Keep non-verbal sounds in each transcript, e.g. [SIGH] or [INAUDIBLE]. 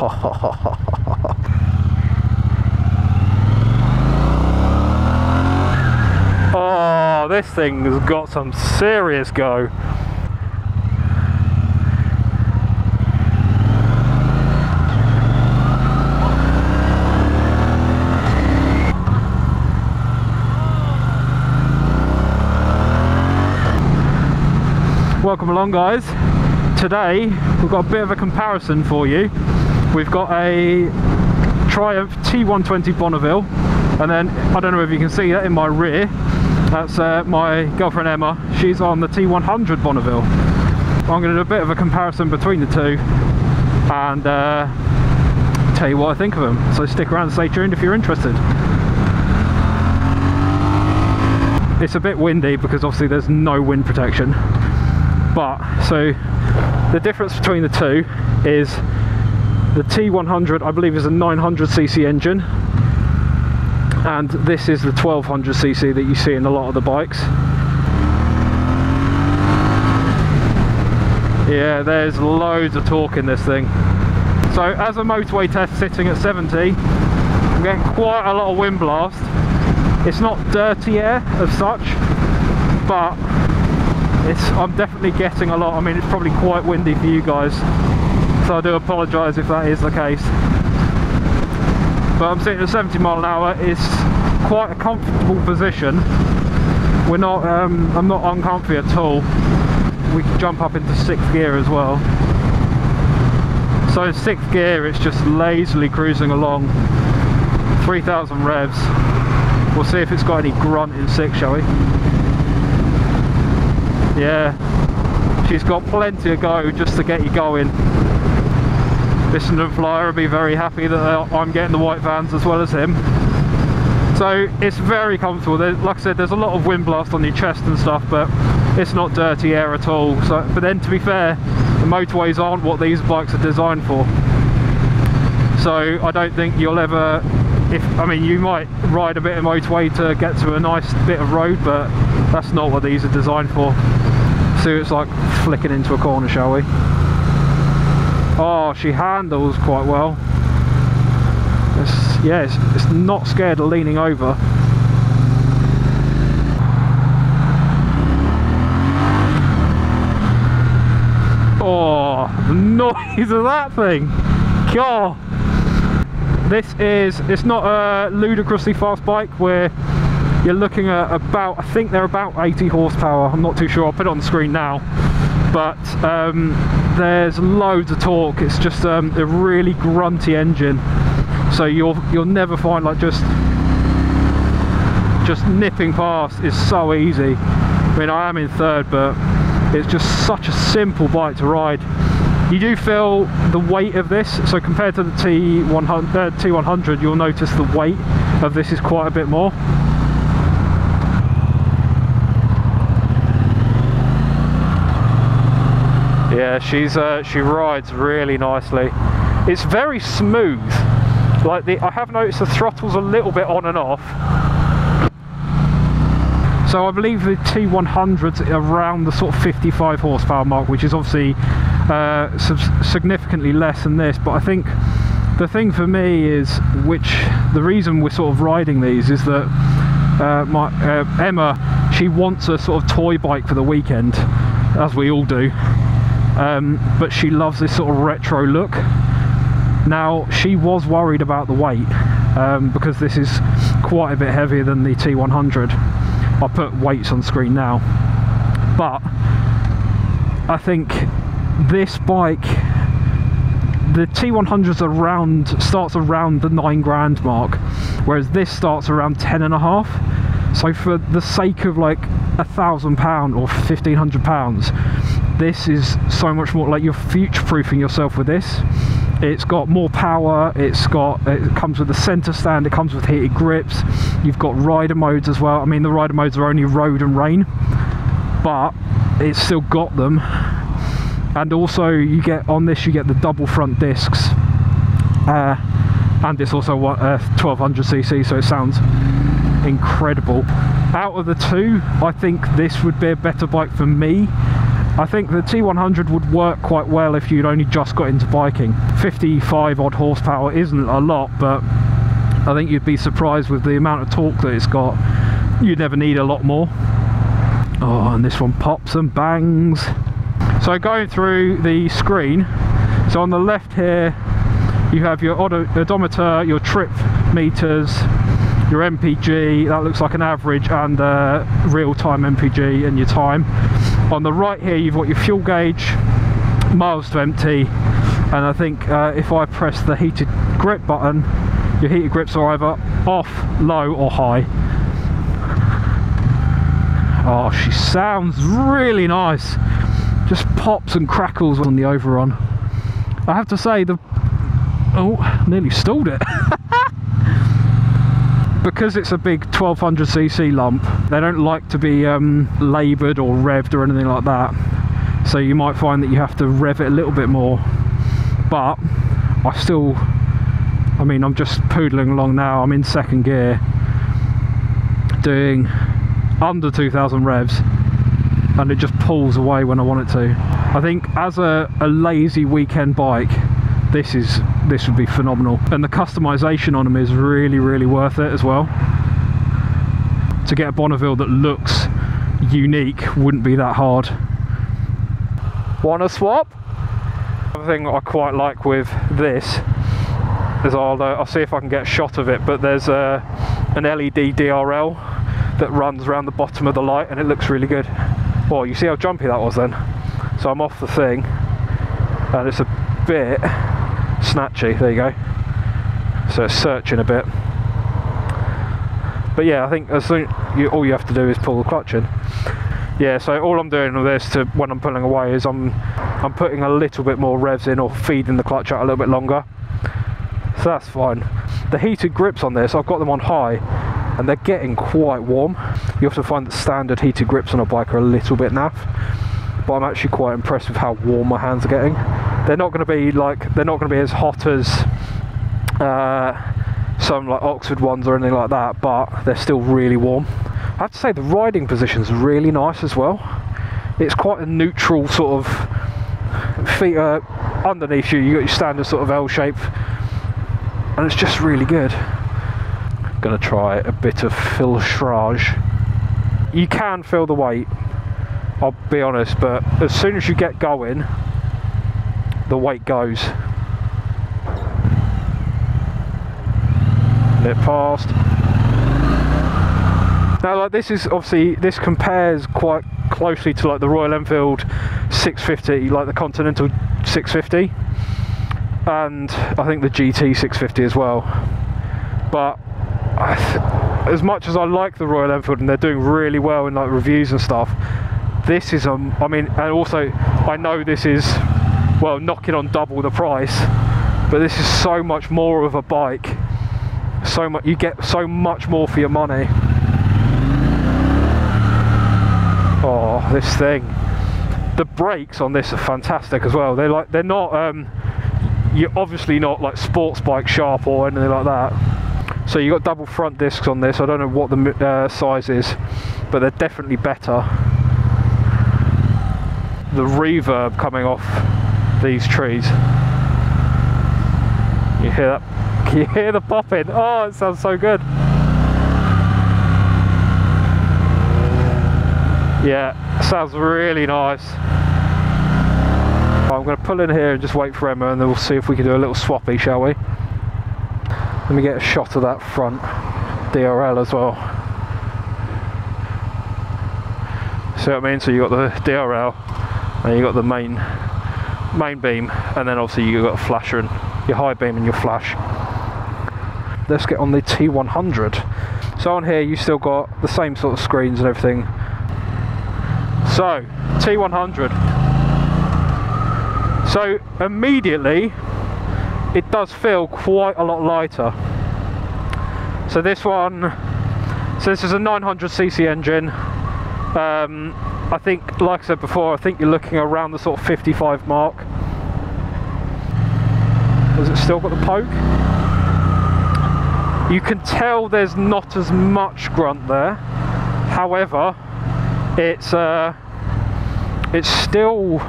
[LAUGHS] oh, this thing has got some serious go. Welcome along guys. Today we've got a bit of a comparison for you. We've got a Triumph T120 Bonneville and then I don't know if you can see that in my rear that's uh, my girlfriend Emma. She's on the T100 Bonneville. I'm going to do a bit of a comparison between the two and uh, tell you what I think of them so stick around and stay tuned if you're interested. It's a bit windy because obviously there's no wind protection but so the difference between the two is the T100 I believe is a 900cc engine. And this is the 1200cc that you see in a lot of the bikes. Yeah there's loads of torque in this thing. So as a motorway test sitting at 70 I'm getting quite a lot of wind blast. It's not dirty air as such but it's I'm definitely getting a lot. I mean it's probably quite windy for you guys so I do apologise if that is the case. But I'm sitting at 70 mile an hour it's quite a comfortable position. We're not um, I'm not uncomfy at all. We can jump up into sixth gear as well. So sixth gear it's just lazily cruising along. 3000 revs. We'll see if it's got any grunt in six shall we? Yeah. She's got plenty of go just to get you going Dissident Flyer will be very happy that uh, I'm getting the white vans as well as him. So it's very comfortable. Like I said there's a lot of wind blast on your chest and stuff but it's not dirty air at all. So but then to be fair the motorways aren't what these bikes are designed for. So I don't think you'll ever if I mean you might ride a bit of motorway to get to a nice bit of road but that's not what these are designed for. So it's like flicking into a corner shall we oh she handles quite well. It's, yeah it's, it's not scared of leaning over. Oh the [LAUGHS] noise of that thing. God. This is it's not a ludicrously fast bike where you're looking at about I think they're about 80 horsepower. I'm not too sure. I'll put it on the screen now. But um, there's loads of torque. It's just um, a really grunty engine. So you'll you'll never find like just just nipping past is so easy. I mean I am in third but it's just such a simple bike to ride. You do feel the weight of this. So compared to the T100 uh, T100 you'll notice the weight of this is quite a bit more yeah she's uh, she rides really nicely. It's very smooth. Like the I have noticed the throttle's a little bit on and off. So I believe the T100's around the sort of 55 horsepower mark which is obviously uh, significantly less than this. But I think the thing for me is which the reason we're sort of riding these is that uh, my uh, Emma she wants a sort of toy bike for the weekend as we all do um, but she loves this sort of retro look. Now she was worried about the weight um, because this is quite a bit heavier than the T100 I'll put weights on screen now. But I think this bike the T100's around starts around the nine grand mark whereas this starts around ten and a half. So for the sake of like a thousand pound or fifteen hundred pounds this is so much more like you're future proofing yourself with this. It's got more power it's got it comes with a center stand it comes with heated grips you've got rider modes as well. I mean the rider modes are only road and rain but it's still got them. And also you get on this you get the double front discs uh, and it's also what uh, 1200cc so it sounds incredible. Out of the two i think this would be a better bike for me I think the T100 would work quite well if you'd only just got into biking. 55 odd horsepower isn't a lot, but I think you'd be surprised with the amount of torque that it's got. You'd never need a lot more. Oh, and this one pops and bangs. So going through the screen, so on the left here, you have your odometer, your trip meters, your MPG, that looks like an average, and real-time MPG and your time. On the right here, you've got your fuel gauge, miles to empty, and I think uh, if I press the heated grip button, your heated grips are either off, low, or high. Oh, she sounds really nice. Just pops and crackles on the overrun. I have to say, the oh, nearly stalled it. [LAUGHS] because it's a big 1200cc lump, they don't like to be um, laboured or revved or anything like that. So you might find that you have to rev it a little bit more. But I still, I mean, I'm just poodling along now. I'm in second gear, doing under 2000 revs, and it just pulls away when I want it to. I think as a, a lazy weekend bike, this is this would be phenomenal. And the customization on them is really really worth it as well. To get a Bonneville that looks unique wouldn't be that hard. Want to swap? Another thing that I quite like with this is I'll, uh, I'll see if I can get a shot of it but there's uh, an LED DRL that runs around the bottom of the light and it looks really good. Well you see how jumpy that was then? So I'm off the thing and it's a bit snatchy there you go. So searching a bit. But yeah I think as soon you, all you have to do is pull the clutch in. Yeah so all I'm doing with this to when I'm pulling away is I'm I'm putting a little bit more revs in or feeding the clutch out a little bit longer. So that's fine. The heated grips on this I've got them on high and they're getting quite warm. You have to find that standard heated grips on a bike are a little bit naff but I'm actually quite impressed with how warm my hands are getting they're not going to be like they're not going to be as hot as uh, some like Oxford ones or anything like that, but they're still really warm. I have to say the riding position's really nice as well. It's quite a neutral sort of feet are underneath you. You got your standard sort of L shape, and it's just really good. I'm gonna try a bit of filtrage. You can feel the weight. I'll be honest, but as soon as you get going, the weight goes. It passed. Now like this is obviously, this compares quite closely to like the Royal Enfield 650, like the Continental 650 and I think the GT 650 as well. But as much as I like the Royal Enfield and they're doing really well in like reviews and stuff, this is um I mean and also I know this is well knocking on double the price. But this is so much more of a bike. So much you get so much more for your money. Oh this thing. The brakes on this are fantastic as well. They're like they're not um you're obviously not like sports bike sharp or anything like that. So you got double front discs on this. I don't know what the uh, size is but they're definitely better. The reverb coming off these trees. You hear that? Can [LAUGHS] you hear the popping? Oh, it sounds so good. Yeah, sounds really nice. I'm going to pull in here and just wait for Emma and then we'll see if we can do a little swappy, shall we? Let me get a shot of that front DRL as well. See what I mean? So you got the DRL and you got the main main beam and then obviously you've got a flasher and your high beam and your flash. Let's get on the T100 so on here you still got the same sort of screens and everything. So T100 so immediately it does feel quite a lot lighter. So this one so this is a 900cc engine. Um, I think, like I said before, I think you're looking around the sort of 55 mark. Has it still got the poke? You can tell there's not as much grunt there. However, it's uh, it's still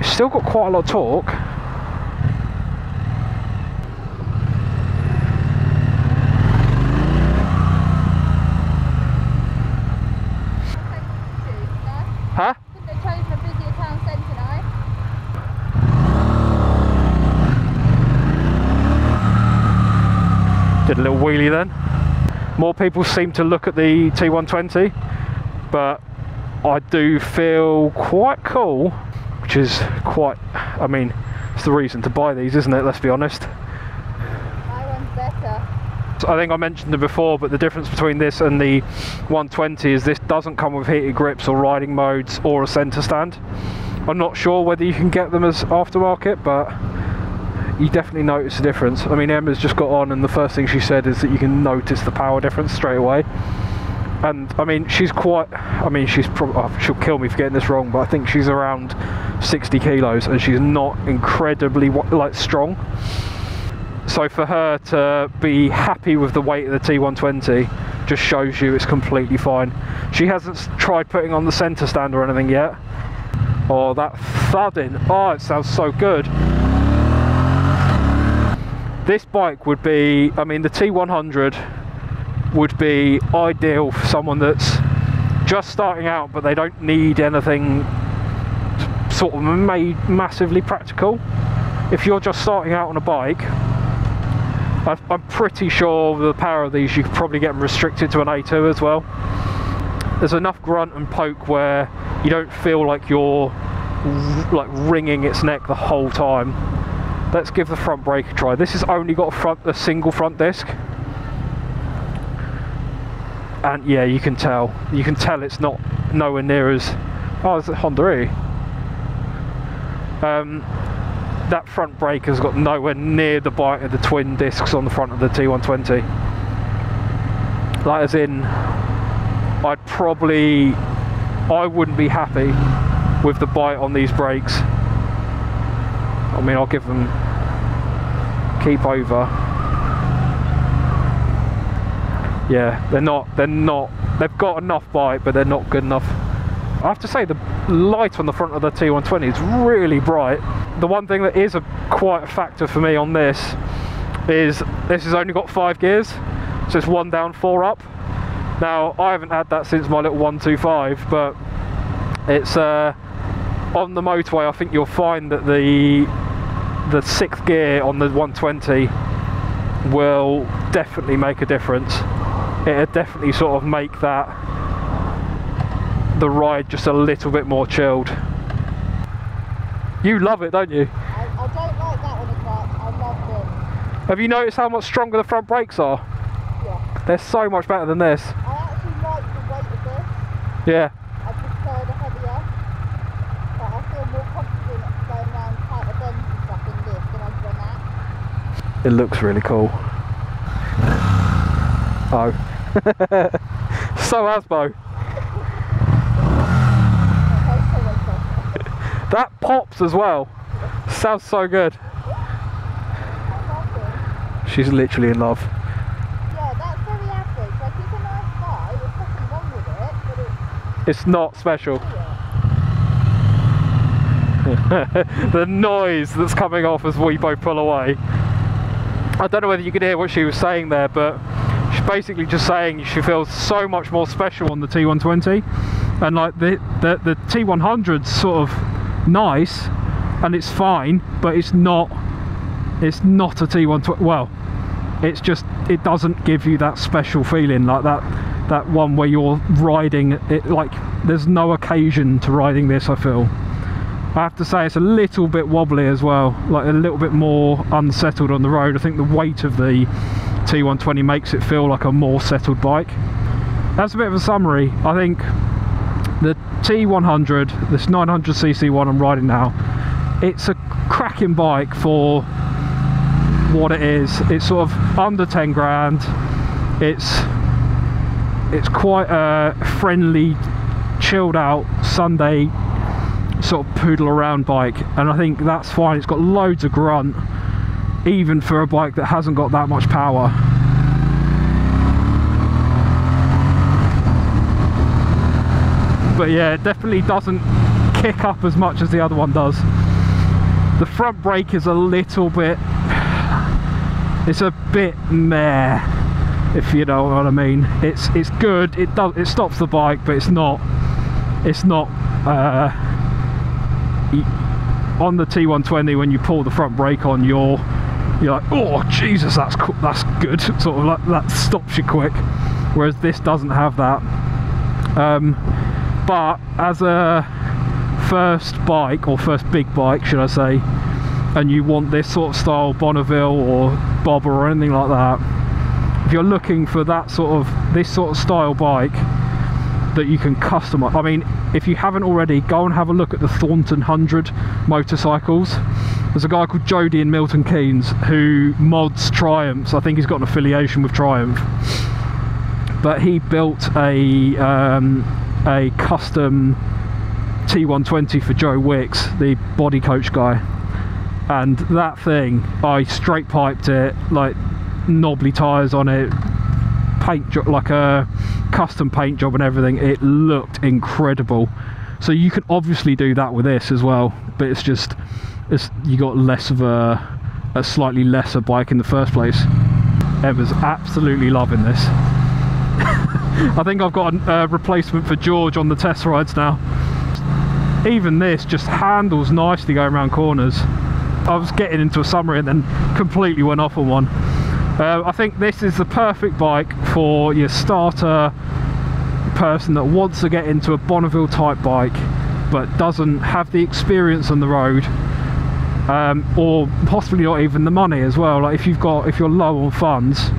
it's still got quite a lot of torque. Huh? Couldn't have chosen a busier town centre now. Did a little wheelie then. More people seem to look at the T120, but I do feel quite cool, which is quite, I mean, it's the reason to buy these, isn't it? Let's be honest. My one's better. So I think I mentioned it before, but the difference between this and the 120 is this doesn't come with heated grips or riding modes or a centre stand. I'm not sure whether you can get them as aftermarket, but you definitely notice the difference. I mean, Emma's just got on, and the first thing she said is that you can notice the power difference straight away. And I mean, she's quite. I mean, she's probably. Oh, she'll kill me for getting this wrong, but I think she's around 60 kilos, and she's not incredibly like strong. So for her to be happy with the weight of the T120 just shows you it's completely fine. She hasn't tried putting on the centre stand or anything yet. Oh, that thudding! Oh, it sounds so good. This bike would be, I mean, the T100 would be ideal for someone that's just starting out, but they don't need anything sort of made massively practical. If you're just starting out on a bike, I'm pretty sure with the power of these, you could probably get them restricted to an A2 as well. There's enough grunt and poke where you don't feel like you're like wringing its neck the whole time. Let's give the front brake a try. This has only got a front, a single front disc, and yeah, you can tell. You can tell it's not nowhere near as. Oh, it's a Honda E. Um, that front brake has got nowhere near the bite of the twin discs on the front of the T120. That is in, I'd probably, I wouldn't be happy with the bite on these brakes. I mean, I'll give them keep over. Yeah, they're not, they're not, they've got enough bite, but they're not good enough. I have to say the light on the front of the T120 is really bright. The one thing that is a quite a factor for me on this is this has only got five gears, so it's one down, four up. Now I haven't had that since my little 125, but it's uh, on the motorway. I think you'll find that the the sixth gear on the 120 will definitely make a difference. It'll definitely sort of make that the ride just a little bit more chilled. You love it, don't you? I, I don't like that one as much. I love them. Have you noticed how much stronger the front brakes are? Yeah. They're so much better than this. I actually like the weight of this. Yeah. I prefer the heavier. But I feel more confident going around tighter bends and stuff in this than I do on that. It looks really cool. Oh. [LAUGHS] so has Bo. Okay, so wait, so- That pops as well. Sounds so good. She's literally in love. Yeah, that's very average. Like, it's a nice bike. There's nothing wrong with it, but it's It's not special. [LAUGHS] the noise that's coming off as we both pull away. I don't know whether you could hear what she was saying there, but she's basically just saying she feels so much more special on the T120, and like the the, the T100's sort of nice, and it's fine, but it's not it's not a T120. Well, it's just it doesn't give you that special feeling like that that one where you're riding it like there's no occasion to riding this. I feel. I have to say it's a little bit wobbly as well, like a little bit more unsettled on the road. I think the weight of the T120 makes it feel like a more settled bike. That's a bit of a summary. I think the T100, this 900cc one I'm riding now, it's a cracking bike for what it is. It's sort of under 10 grand. It's it's quite a friendly, chilled out Sunday sort of poodle around bike and I think that's fine it's got loads of grunt even for a bike that hasn't got that much power but yeah it definitely doesn't kick up as much as the other one does. The front brake is a little bit, it's a bit meh, if you know what I mean. It's it's good. It does it stops the bike, but it's not it's not uh, on the T120 when you pull the front brake on. You're you're like, oh Jesus, that's that's good. [LAUGHS] Sort of like that stops you quick. Whereas this doesn't have that. Um, but as a first bike or first big bike should I say and you want this sort of style Bonneville or Bobber or anything like that if you're looking for that sort of this sort of style bike that you can customize I mean if you haven't already go and have a look at the Thornton Hundred motorcycles. There's a guy called Jody in Milton Keynes who mods Triumphs I think he's got an affiliation with Triumph. But he built a um, a custom T120 for Joe Wicks, the body coach guy. And that thing, I straight piped it, like knobbly tyres on it, paint job, like a custom paint job and everything. It looked incredible. So you can obviously do that with this as well, but it's just, it's you got less of a, a slightly lesser bike in the first place. Emma's absolutely loving this. [LAUGHS] I think I've got a uh, replacement for George on the test rides now. Even this just handles nicely going around corners. I was getting into a summary and then completely went off on one. Uh, I think this is the perfect bike for your starter person that wants to get into a Bonneville type bike but doesn't have the experience on the road um, or possibly not even the money as well. Like if you've got if you're low on funds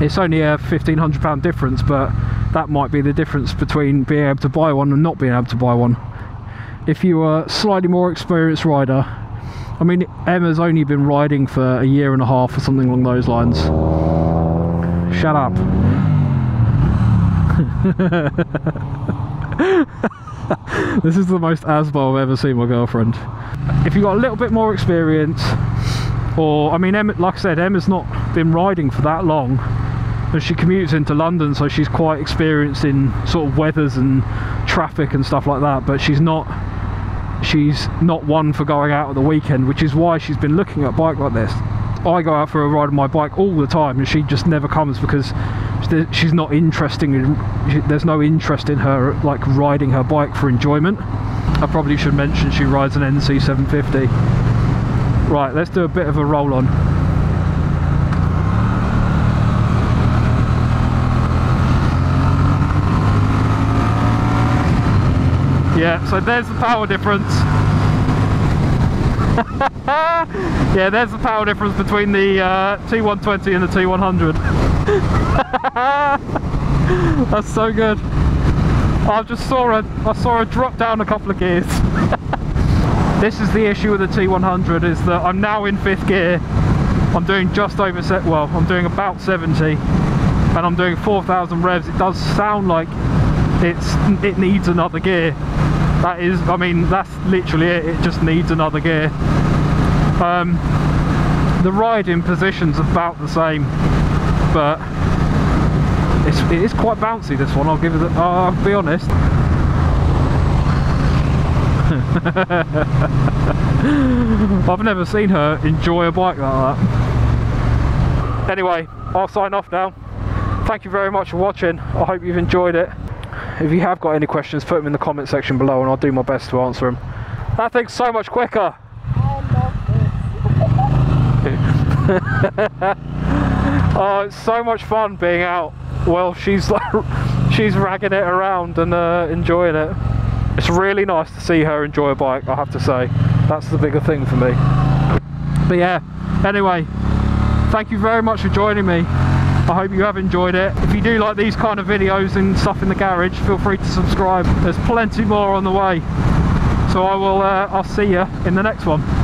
it's only a 1500 pound difference but that might be the difference between being able to buy one and not being able to buy one. If you are a slightly more experienced rider I mean Emma's only been riding for a year and a half or something along those lines. Shut up. [LAUGHS] This is the most asbo I've ever seen my girlfriend. If you've got a little bit more experience or I mean Emma, like I said Emma's not been riding for that long and she commutes into London so she's quite experienced in sort of weathers and traffic and stuff like that but she's not she's not one for going out at the weekend which is why she's been looking at a bike like this. I go out for a ride on my bike all the time and she just never comes because she's not interested in there's no interest in her like riding her bike for enjoyment. I probably should mention she rides an NC 750 right let's do a bit of a roll on yeah so there's the power difference. [LAUGHS] Yeah there's the power difference between the uh, T120 and the T100 [LAUGHS] that's so good. I just saw a I saw a drop down a couple of gears. [LAUGHS] This is the issue with the T100 is that I'm now in fifth gear. I'm doing just over set well I'm doing about 70 and I'm doing 4,000 revs. It does sound like it's it needs another gear that is I mean that's literally it. It just needs another gear. Um, the riding position's about the same but it's, it is quite bouncy this one. I'll give it I'll be honest. [LAUGHS] I've never seen her enjoy a bike like that. Anyway I'll sign off now. Thank you very much for watching. I hope you've enjoyed it if you have got any questions, put them in the comment section below and I'll do my best to answer them. That thing's so much quicker. [LAUGHS] oh, it's so much fun being out. Well, she's like, [LAUGHS] she's ragging it around and uh, enjoying it. It's really nice to see her enjoy a bike, I have to say. That's the bigger thing for me. But yeah, anyway, thank you very much for joining me. I hope you have enjoyed it. If you do like these kind of videos and stuff in the garage, feel free to subscribe. There's plenty more on the way. So I will, uh, I'll see you in the next one.